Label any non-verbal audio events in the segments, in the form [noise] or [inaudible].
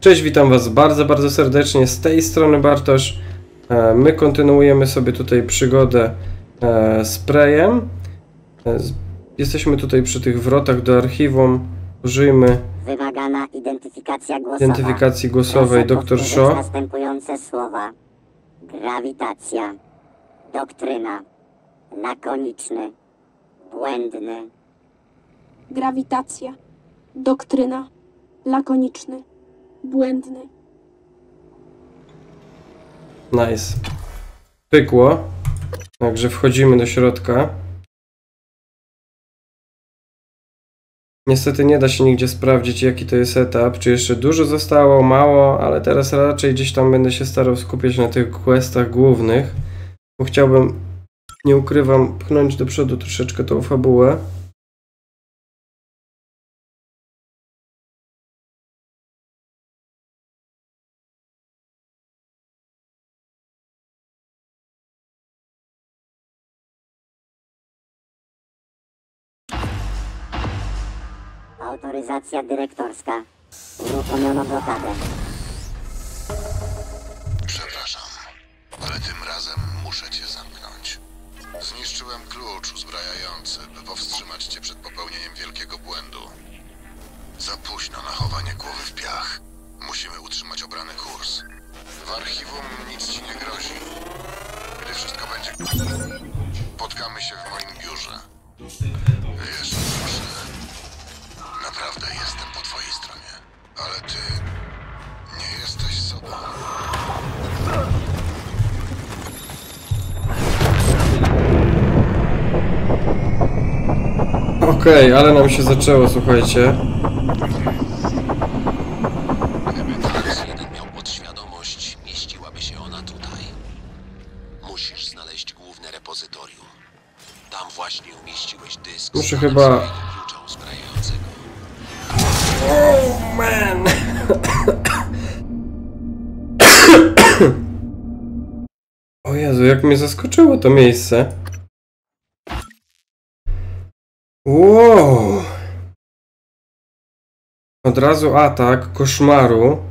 Cześć, witam Was bardzo, bardzo serdecznie. Z tej strony Bartosz. E, My kontynuujemy sobie tutaj przygodę e, z Prejem. E, z- Jesteśmy tutaj przy tych wrotach do archiwum. Użyjmy Wymagana identyfikacja głosowa. identyfikacji głosowej dr Shaw. następujące słowa. Grawitacja. Doktryna. Lakoniczny. Błędny. Grawitacja. Doktryna. Lakoniczny. Błędny. Nice. Pykło. Także wchodzimy do środka. Niestety nie da się nigdzie sprawdzić jaki to jest etap, czy jeszcze dużo zostało, mało, ale teraz raczej gdzieś tam będę się starał skupiać na tych questach głównych, bo chciałbym, nie ukrywam, pchnąć do przodu troszeczkę tą fabułę. Autoryzacja dyrektorska. Uruchomiono blokadę. Przepraszam, ale tym razem muszę cię zamknąć. Zniszczyłem klucz uzbrajający, by powstrzymać cię przed popełnieniem wielkiego błędu. Za późno na chowanie głowy w piach. Musimy utrzymać obrany kurs. W archiwum nic ci nie grozi. Gdy wszystko będzie... Spotkamy się w moim biurze. Wiesz, proszę, naprawdę jestem po twojej stronie. Ale ty nie jesteś sobą. Okej, ale nam się zaczęło, słuchajcie. Gdyby Taras jak mnie zaskoczyło to miejsce. Wow! Od razu atak koszmaru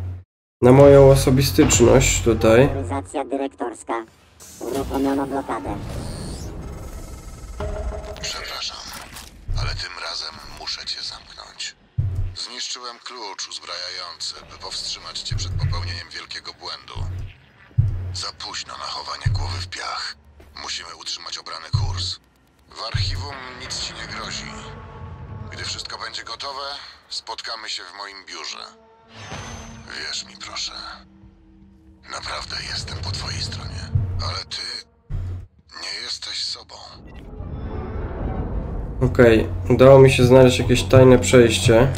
na moją osobistyczność tutaj. Autoryzacja dyrektorska. Uruchomiono blokadę. Przepraszam, ale tym razem muszę cię zamknąć. Zniszczyłem klucz uzbrajający, by powstrzymać cię przed popełnieniem wielkiego błędu. Za późno na chowanie głowy w piach. Musimy utrzymać obrany kurs. W archiwum nic ci nie grozi. Gdy wszystko będzie gotowe, spotkamy się w moim biurze. Wierz mi, proszę. Naprawdę jestem po twojej stronie, ale ty nie jesteś sobą. Okej, udało mi się znaleźć jakieś tajne przejście.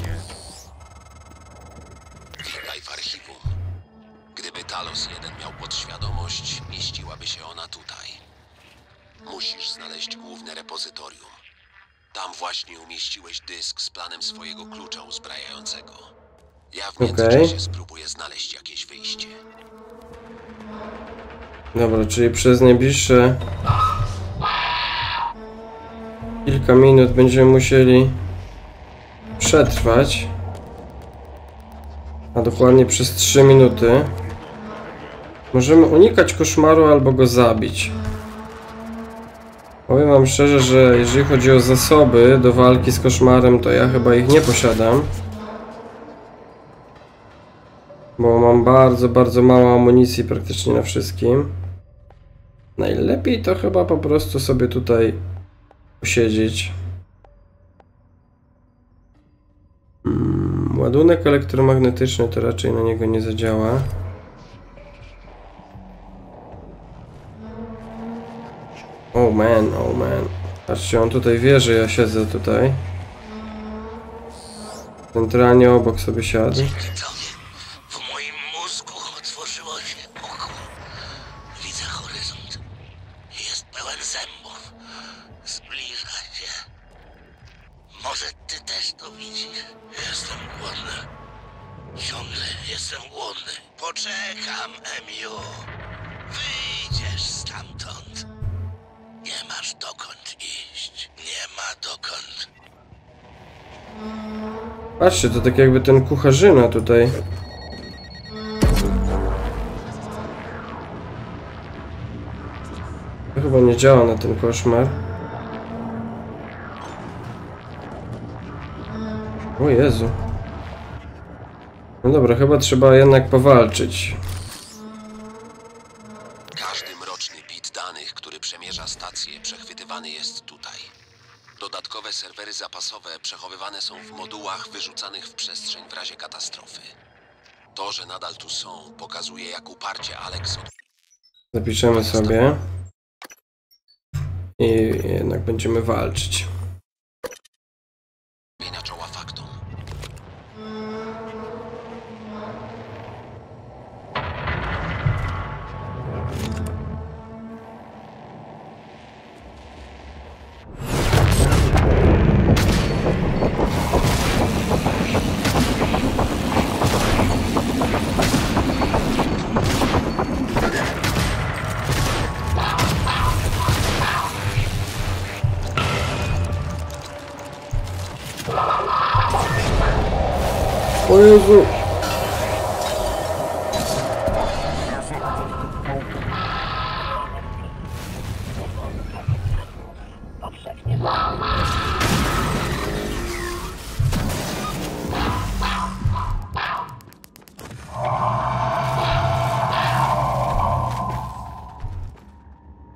Planem swojego klucza uzbrajającego. Ja w międzyczasie spróbuję znaleźć jakieś wyjście. Dobra, czyli przez najbliższe kilka minut będziemy musieli przetrwać. A dokładnie przez 3 minuty. Możemy unikać koszmaru albo go zabić. Powiem wam szczerze, że jeżeli chodzi o zasoby do walki z koszmarem, to ja chyba ich nie posiadam. Bo mam bardzo, bardzo mało amunicji praktycznie na wszystkim. Najlepiej to chyba po prostu sobie tutaj posiedzieć. Mm, ładunek elektromagnetyczny to raczej na niego nie zadziała. Oh man, oh man. Patrzcie, on tutaj wie, że ja siedzę tutaj. Centralnie obok sobie siadł. Patrzcie, to tak jakby ten kucharzyna tutaj. To chyba nie działa na ten koszmar. O Jezu. No dobra, chyba trzeba jednak powalczyć. Przechowywane są w modułach wyrzucanych w przestrzeń w razie katastrofy. To, że nadal tu są, pokazuje, jak uparcie Alex od Zapiszemy sobie. I jednak będziemy walczyć.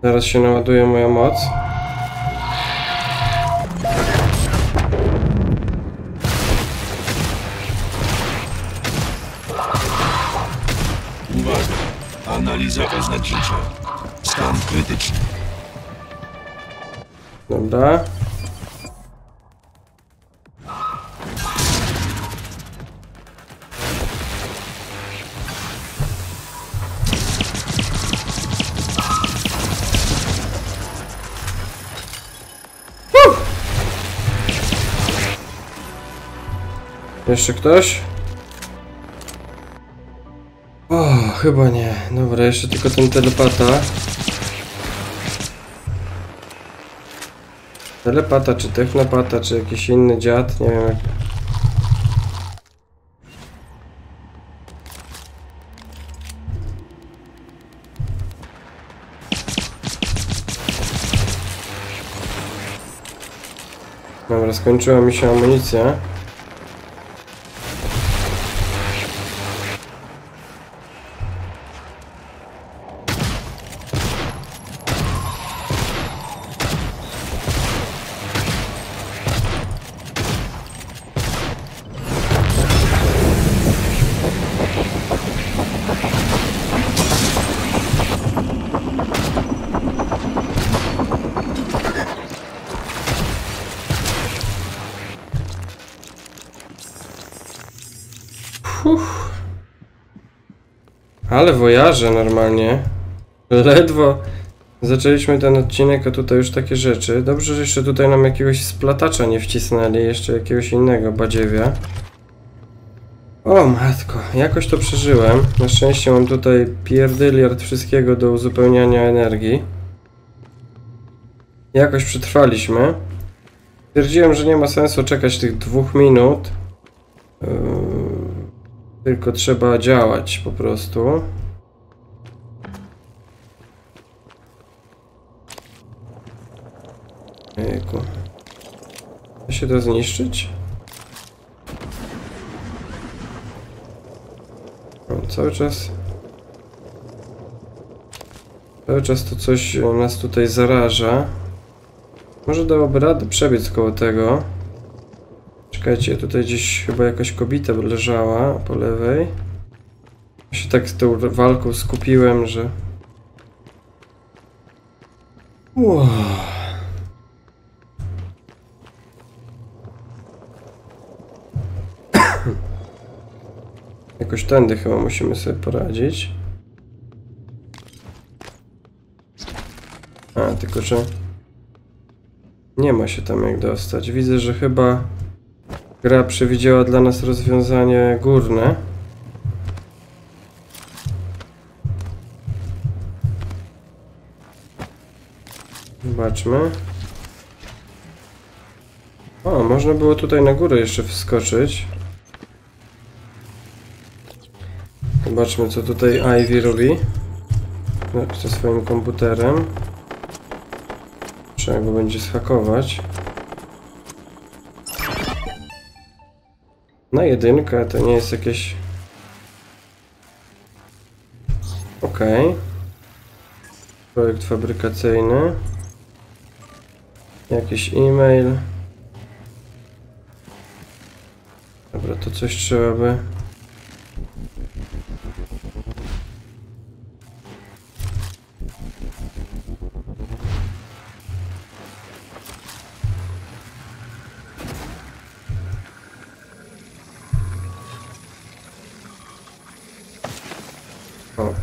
Zaraz się naładuje moja moc. Uwaga! Analiza oznaczycia. Stan krytyczny. Dobra. Jeszcze ktoś? O, chyba nie. Dobra, jeszcze tylko ten telepata. Telepata, czy technopata, czy jakiś inny dziad, nie wiem jak... Dobra, skończyła mi się amunicja. Uff. Ale wojarze normalnie. Ledwo zaczęliśmy ten odcinek, a tutaj już takie rzeczy. Dobrze, że jeszcze tutaj nam jakiegoś splatacza nie wcisnęli, jeszcze jakiegoś innego badziewia. O matko, jakoś to przeżyłem. Na szczęście mam tutaj pierdyliard wszystkiego do uzupełniania energii. Jakoś przetrwaliśmy. Stwierdziłem, że nie ma sensu czekać tych dwóch minut. Yy, tylko trzeba działać po prostu. Jejku. Da się to zniszczyć? O, cały czas... Cały czas to coś nas tutaj zaraża. Może dałoby radę przebiec koło tego. Czekajcie, tutaj gdzieś chyba jakaś kobieta leżała po lewej. Ja się tak z tą walką skupiłem, że... Wow. Jakoś tędy chyba musimy sobie poradzić. A, tylko że... Nie ma się tam jak dostać. Widzę, że chyba gra przewidziała dla nas rozwiązanie górne. Zobaczmy. O, można było tutaj na górę jeszcze wskoczyć. Zobaczmy, co tutaj Ivy robi. No, ze swoim komputerem. Trzeba go będzie schakować. Na jedynkę to nie jest jakieś... Okej. Projekt fabrykacyjny. Jakiś e-mail. Dobra, to coś trzeba by...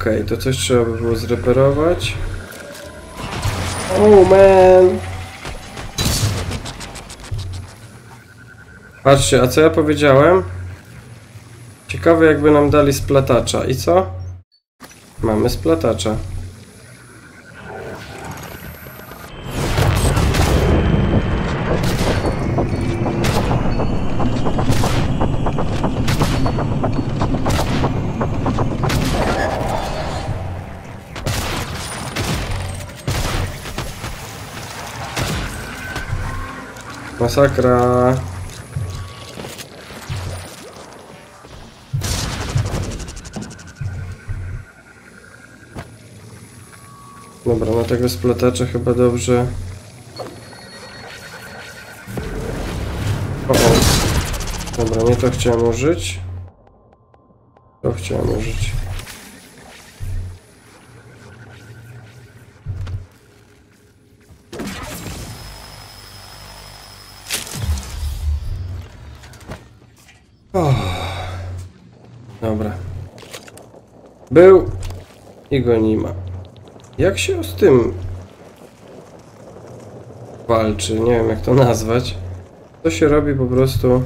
Okej, to coś trzeba by było zreperować. Oh man! Patrzcie, a co ja powiedziałem? Ciekawe jakby nam dali splatacza. I co? Mamy splatacza. Masakra. Dobra, na tego splatacza chyba dobrze. O, o. Dobra, nie to chciałem użyć. To chciałem użyć. Dobra. Był i go nie ma. Jak się z tym walczy? Nie wiem jak to nazwać. To się robi po prostu.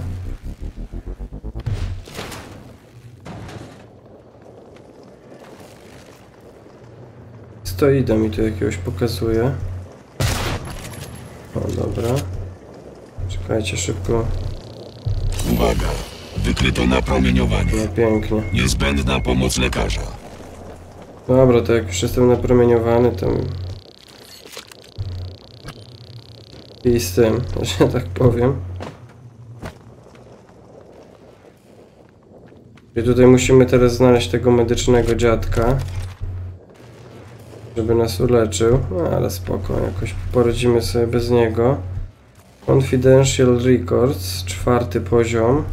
Stoida mi tu jakiegoś pokazuje. O, dobra. Czekajcie szybko. Uwaga! Wykryto napromieniowanie. No pięknie. Niezbędna pomoc lekarza. Dobra, to jak już jestem napromieniowany, to... I z tym, [laughs] że tak powiem. I tutaj musimy teraz znaleźć tego medycznego dziadka. Żeby nas uleczył. No ale spoko, jakoś poradzimy sobie bez niego. Confidential Records, czwarty poziom.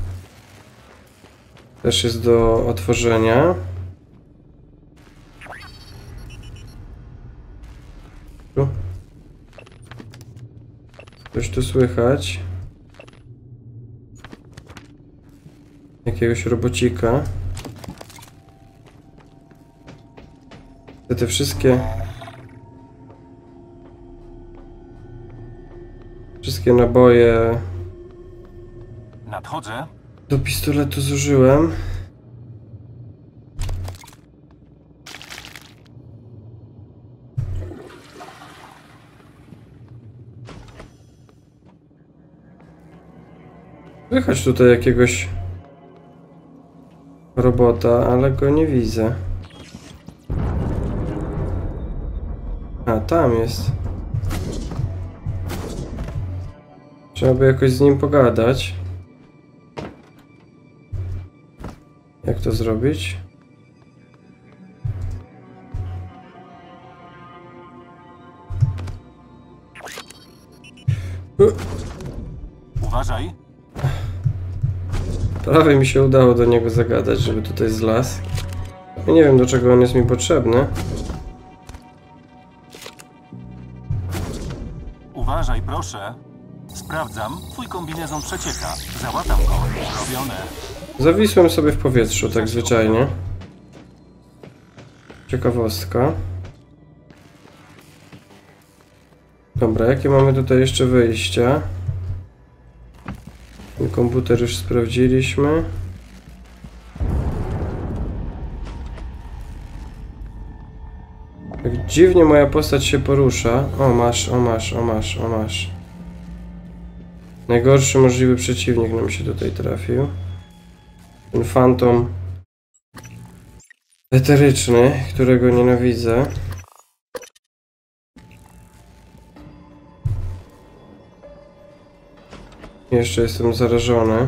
Też jest do otworzenia. Coś tu słychać. Jakiegoś robocika. Te, te wszystkie... Wszystkie naboje Nadchodzę. Do pistoletu zużyłem. Słychać tutaj jakiegoś robota, ale go nie widzę. A, tam jest. Trzeba by jakoś z nim pogadać. Jak to zrobić? Uważaj. Prawie mi się udało do niego zagadać, żeby tutaj zlazł. Ja nie wiem do czego on jest mi potrzebny. Zawisłem sobie w powietrzu, tak zwyczajnie. Ciekawostka. Dobra, jakie mamy tutaj jeszcze wyjścia? Ten komputer już sprawdziliśmy. Tak dziwnie moja postać się porusza. O, masz, o, masz, o, masz, o, masz. Najgorszy możliwy przeciwnik nam się tutaj trafił. Ten fantom eteryczny, którego nienawidzę. Jeszcze jestem zarażony.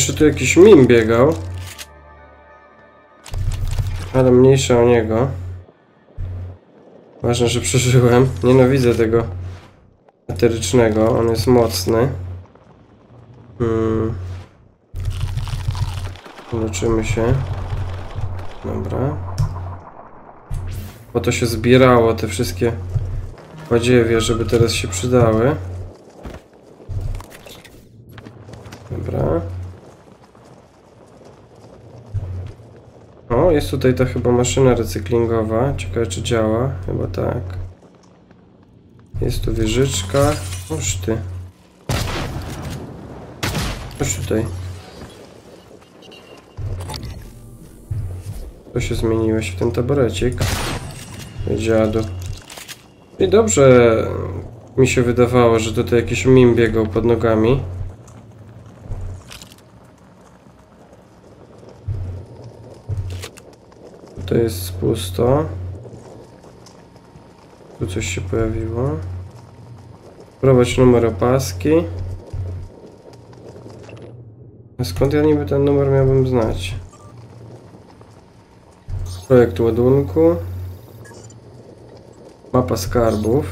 Jeszcze tu jakiś mim biegał. Ale mniejsza o niego. Ważne, że przeżyłem. Nienawidzę tego eterycznego. On jest mocny. Hmm. Się. Dobra. Bo to się zbierało, te wszystkie badziewie, żeby teraz się przydały. Dobra. Jest tutaj ta chyba maszyna recyklingowa. Ciekawe czy działa. Chyba tak. Jest tu wieżyczka. Oż ty. Chodź tutaj. Co się zmieniłeś w ten taborecik? Dziadu. I dobrze mi się wydawało, że tutaj jakiś mim biegał pod nogami. To jest pusto. Tu coś się pojawiło. Prowadź numer opaski. A skąd ja niby ten numer miałbym znać? Projekt ładunku. Mapa skarbów.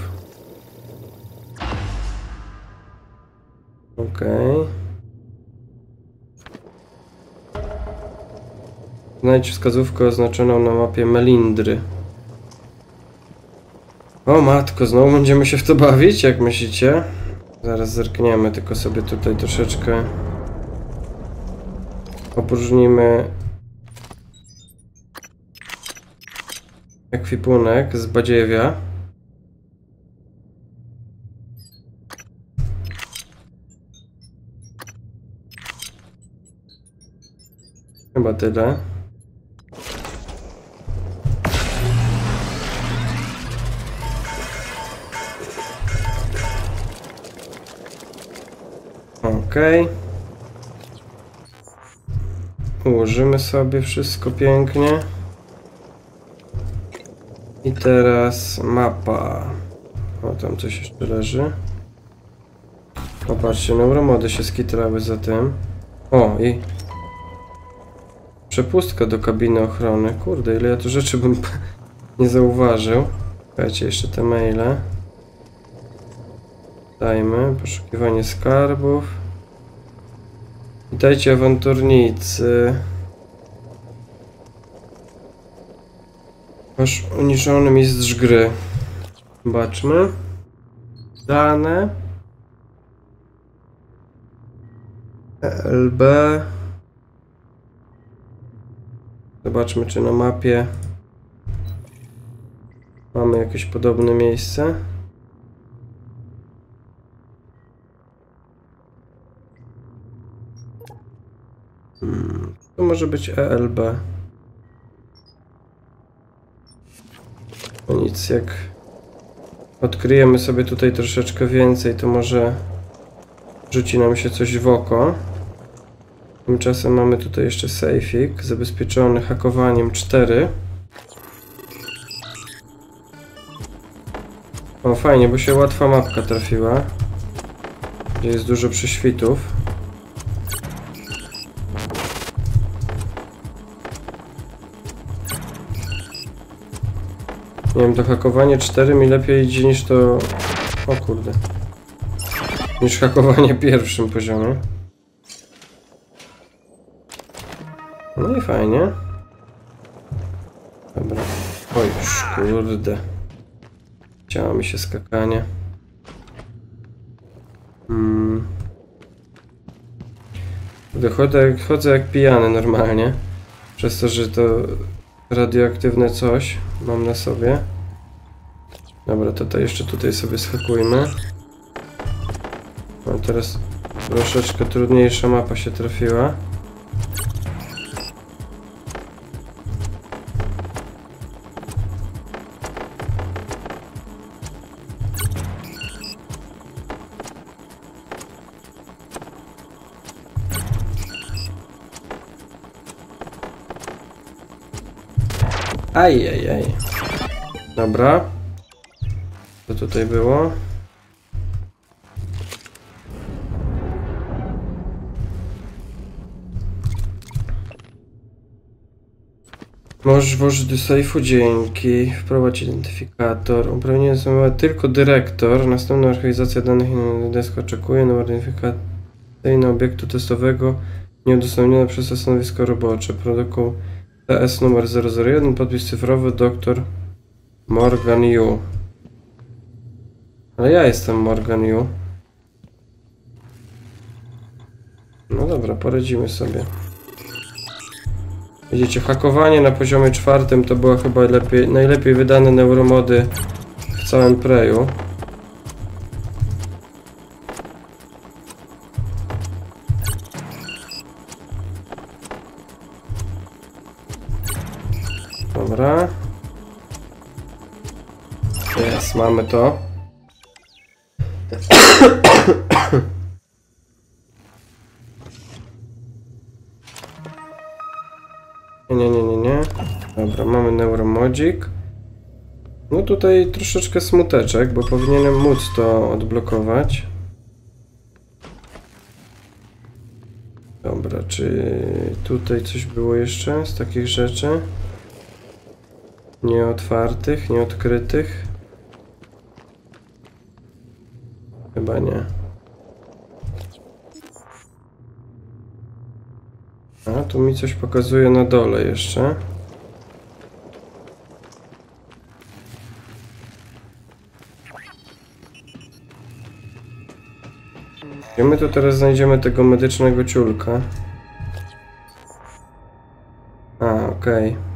Znajdź wskazówkę oznaczoną na mapie Melindry. O matko, znowu będziemy się w to bawić, jak myślicie? Zaraz zerkniemy, tylko sobie tutaj troszeczkę opróżnimy ekwipunek z badziewia. Chyba tyle. Ułożymy sobie wszystko pięknie. I teraz mapa. O, tam coś jeszcze leży. Popatrzcie, neuromody się skitrały za tym. O, i... Przepustka do kabiny ochrony. Kurde, ile ja tu rzeczy bym [laughs] nie zauważył. Słuchajcie, jeszcze te maile. Dajmy, poszukiwanie skarbów. Witajcie awanturnicy. Wasz uniżony mistrz gry. Zobaczmy. Dane. LB. Zobaczmy, czy na mapie mamy jakieś podobne miejsce. Hmm, to może być ELB. No nic, jak odkryjemy sobie tutaj troszeczkę więcej, to może rzuci nam się coś w oko. Tymczasem mamy tutaj jeszcze sejfik zabezpieczony hakowaniem 4. O, fajnie, bo się łatwa mapka trafiła. Gdzie jest dużo prześwitów. Nie wiem, to hakowanie 4 mi lepiej idzie niż to... O kurde. Niż hakowanie [laughs] pierwszym poziomie. No i fajnie. Dobra. Oj, już kurde. Chciało mi się skakanie. Hmm. Chodzę, chodzę jak pijany normalnie. Przez to, że to radioaktywne coś mam na sobie. Dobra, to, to jeszcze tutaj sobie schakujmy. No teraz troszeczkę trudniejsza mapa się trafiła. Aj, aj, aj. Dobra. Co tutaj było? Możesz włożyć do sejfu dzięki. Wprowadź identyfikator. Uprawnienie są tylko dyrektor. Następna archiwizacja danych na desk oczekuje. Numer identyfikacyjny obiektu testowego nieudostępniony przez stanowisko robocze. Protokół TS numer 001. Podpis cyfrowy dr Morgan Yu. Ale ja jestem Morgan Yu. No dobra, poradzimy sobie. Widzicie, hakowanie na poziomie czwartym to była chyba lepiej, najlepiej wydane neuromody w całym Preju. Dobra. Jest, mamy to. Nie, nie, nie, nie. Dobra, mamy neuromodzik. No tutaj troszeczkę smuteczek, bo powinienem móc to odblokować. Dobra, czy tutaj coś było jeszcze z takich rzeczy? Nieotwartych, nieodkrytych? Chyba nie. A, tu mi coś pokazuje na dole jeszcze. Gdzie my tu teraz znajdziemy tego medycznego ciulka? A, okej. A,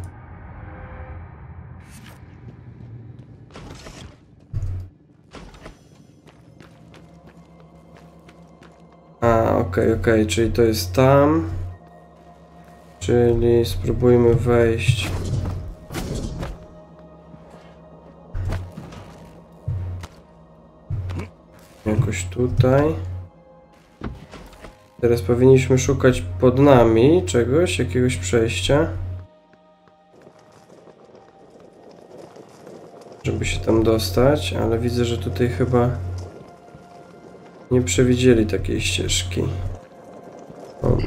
okej, czyli to jest tam. Czyli spróbujmy wejść. Jakoś tutaj. Teraz powinniśmy szukać pod nami czegoś, jakiegoś przejścia. Żeby się tam dostać, ale widzę, że tutaj chyba nie przewidzieli takiej ścieżki.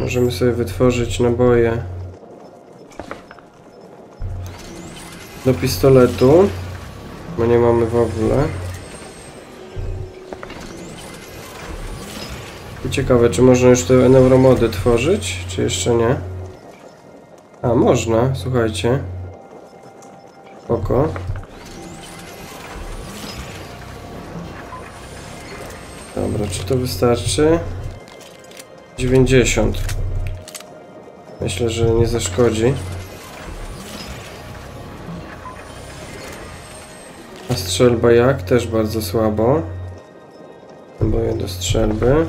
Możemy sobie wytworzyć naboje do pistoletu, bo nie mamy w ogóle. I ciekawe, czy można już te neuromody tworzyć, czy jeszcze nie? A, można, słuchajcie. Oko. Dobra, czy to wystarczy? 90. Myślę, że nie zaszkodzi. A strzelba jak? Też bardzo słabo. Boję do strzelby.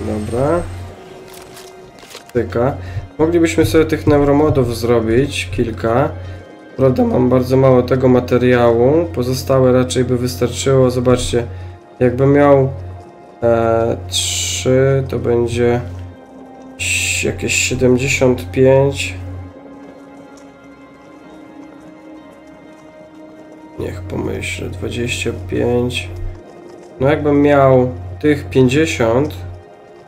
Dobra. Tyka. Moglibyśmy sobie tych neuromodów zrobić kilka. Prawda, mam bardzo mało tego materiału. Pozostałe raczej by wystarczyło. Zobaczcie, jakbym miał e, 3, to będzie jakieś 75. Niech pomyślę, 25. No jakbym miał tych 50,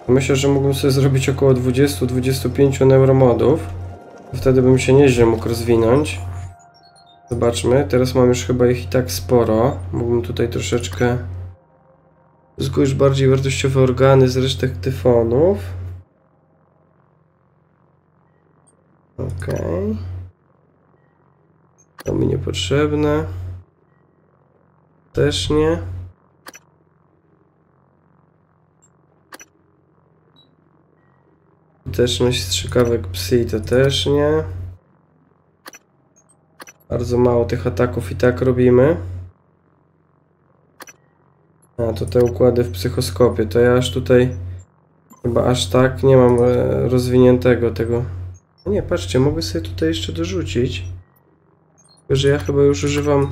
to myślę, że mógłbym sobie zrobić około 20-25 neuromodów. Wtedy bym się nieźle mógł rozwinąć. Zobaczmy, teraz mam już chyba ich i tak sporo. Mógłbym tutaj troszeczkę zgłosić bardziej wartościowe organy z resztek tyfonów. Okej. To mi niepotrzebne. Też nie. Skuteczność strzykawek psi to też nie. Bardzo mało tych ataków i tak robimy. A, to te układy w psychoskopie. To ja aż tutaj chyba aż tak nie mam e, rozwiniętego tego. Nie, patrzcie, mogę sobie tutaj jeszcze dorzucić. Tylko, że ja chyba już używam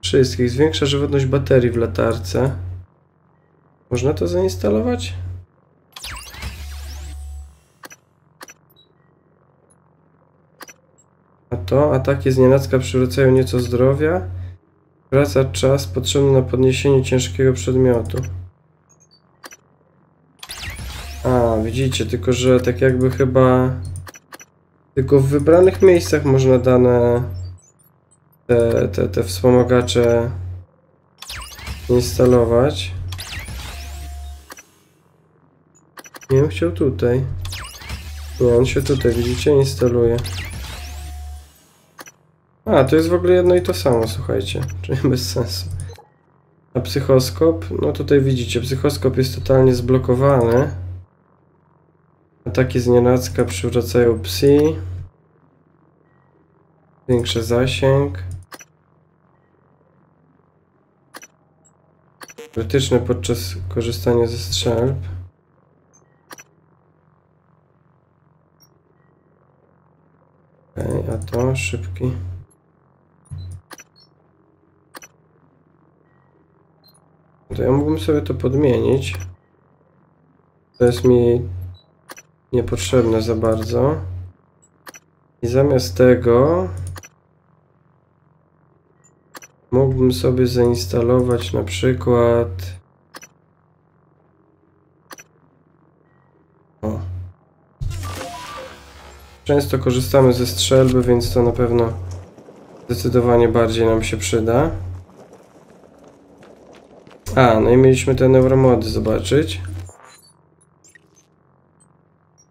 wszystkich. Zwiększa żywotność baterii w latarce. Można to zainstalować? To ataki z nienacka przywracają nieco zdrowia. Wraca czas potrzebny na podniesienie ciężkiego przedmiotu. A, widzicie, tylko że tak jakby chyba tylko w wybranych miejscach można dane te, te, te wspomagacze instalować. Nie bym chciał tutaj. Nie, on się tutaj, widzicie, instaluje. A, to jest w ogóle jedno i to samo, słuchajcie. Czyli bez sensu. A psychoskop? No tutaj widzicie, psychoskop jest totalnie zblokowany. Ataki z nienacka przywracają psi. Większy zasięg. Krytyczne podczas korzystania ze strzelb. Okej, a to szybki. To ja mógłbym sobie to podmienić. To jest mi niepotrzebne za bardzo. I zamiast tego mógłbym sobie zainstalować na przykład o. Często korzystamy ze strzelby, więc to na pewno zdecydowanie bardziej nam się przyda. A, no i mieliśmy te neuromody zobaczyć.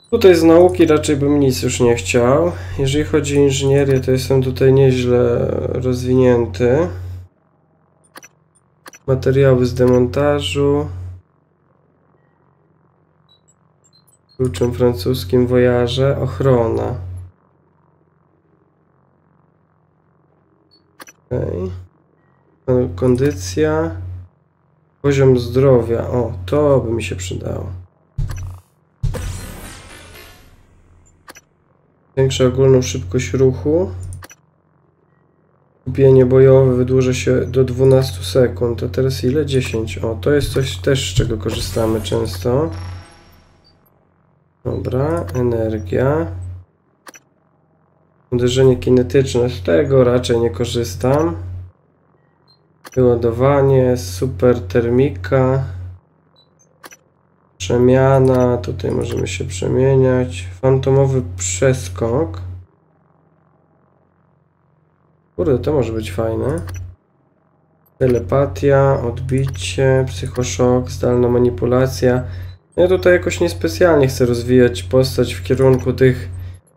Tutaj z nauki raczej bym nic już nie chciał. Jeżeli chodzi o inżynierię, to jestem tutaj nieźle rozwinięty. Materiały z demontażu. Kluczem francuskim wojaże. Ochrona. Okay. Kondycja. Poziom zdrowia. O, to by mi się przydało. Zwiększa ogólną szybkość ruchu. Bienie bojowe wydłuża się do 12 sekund. A teraz ile? 10. O, to jest coś też, z czego korzystamy często. Dobra, energia. Uderzenie kinetyczne, z tego raczej nie korzystam. Wyładowanie, super termika. Przemiana, tutaj możemy się przemieniać. Fantomowy przeskok. Kurde, to może być fajne. Telepatia, odbicie, psychoszok, zdalna manipulacja. Ja tutaj jakoś niespecjalnie chcę rozwijać postać w kierunku tych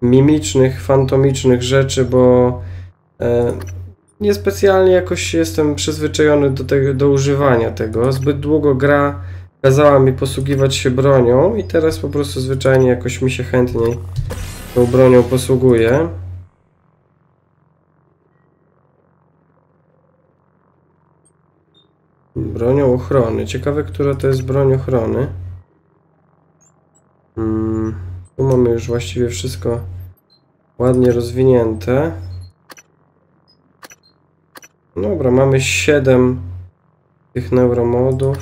mimicznych, fantomicznych rzeczy, bo e, niespecjalnie jakoś jestem przyzwyczajony do, tego, do używania tego. Zbyt długo gra kazała mi posługiwać się bronią i teraz po prostu zwyczajnie jakoś mi się chętniej tą bronią posługuje. Bronią ochrony. Ciekawe, która to jest broń ochrony. Hmm, tu mamy już właściwie wszystko ładnie rozwinięte. Dobra, mamy 7 tych neuromodów.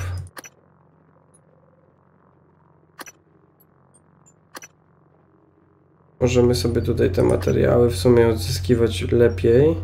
Możemy sobie tutaj te materiały w sumie odzyskiwać lepiej.